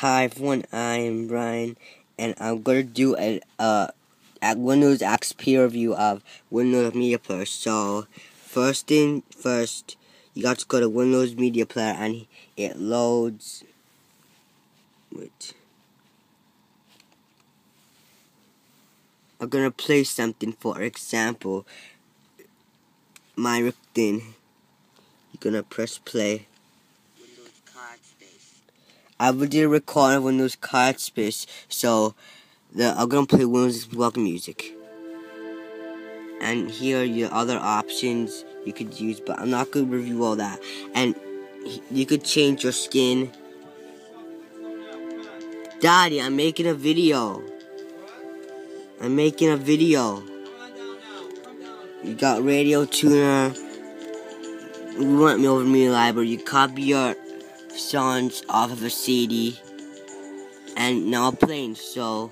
Hi everyone, I am Brian, and I'm gonna do a a Windows XP review of Windows Media Player. So, first thing first, you got to go to Windows Media Player, and it loads. Wait. I'm gonna play something. For example, my thing. You're gonna press play. I did a recording record Windows card space, so the, I'm gonna play Windows welcome music. And here are your other options you could use, but I'm not gonna review all that. And you could change your skin. Daddy, I'm making a video. I'm making a video. You got radio tuner. You want me over me library. You copy your songs off of a CD and now playing so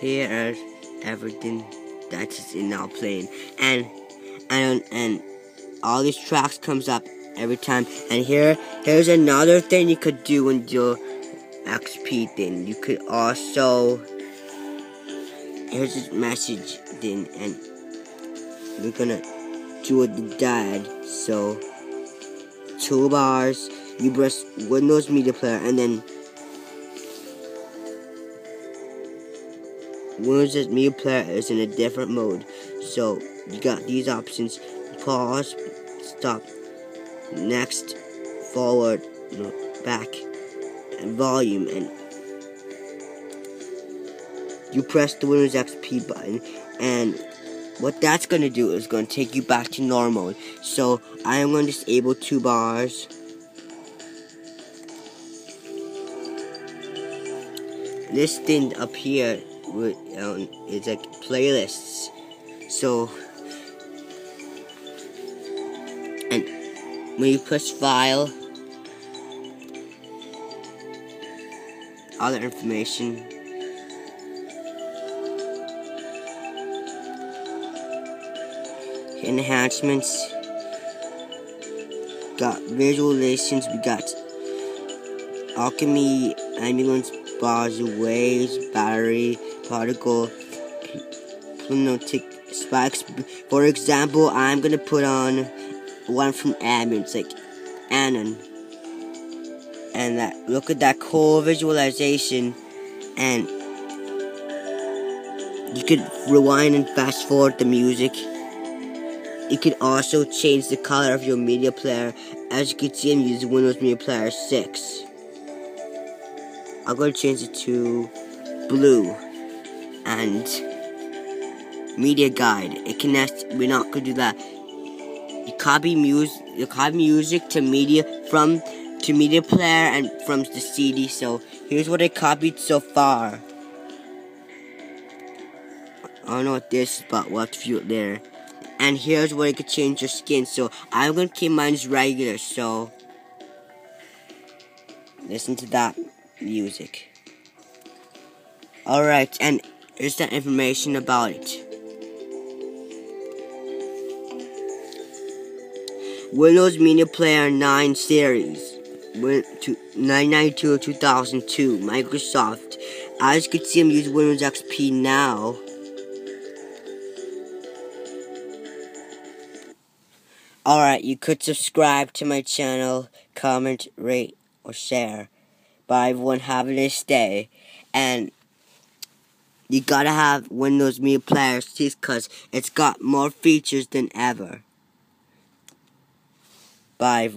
here is everything that's in now playing and and and all these tracks comes up every time. And here here's another thing you could do in your XP thing. You could also here's this message thing and we're gonna do it the dad so toolbars, you press Windows Media Player, and then Windows Media Player is in a different mode. So you got these options: pause, stop, next, forward, back, and volume, and you press the Windows XP button, and what that's going to do is going to take you back to normal. So I am going to disable two bars. This thing up here um, is like playlists. So, and when you push file, other information enhancements. Got visualizations. We got alchemy, Ambience, bars, waves, battery, particle, pneumatic spikes. For example, I'm gonna put on one from Ambience, like Anon. And that look at that cool visualization and you could rewind and fast forward the music. You can also change the color of your media player. As you can see, I'm using Windows Media Player 6. I'm going to change it to blue. And media guide. It connects. We're not going to do that. You copy music. You copy music to media from to media player and from the CD. So here's what I copied so far. I don't know what this is, but we'll have to view it there and here's where you can change your skin. So I'm gonna keep mine as regular. So listen to that music. Alright, and here's the information about it. Windows Media Player 9 series. Went to 992 2002. Microsoft. As you can see, I'm using Windows XP now. Alright, you could subscribe to my channel, comment, rate, or share. Bye everyone, have a nice day. And you gotta have Windows Media Player because it's got more features than ever. Bye